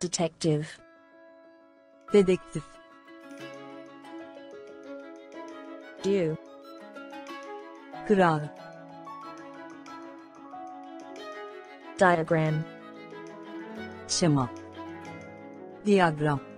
detective, dedektif, Dew. kral, diagram, şema, Diagram.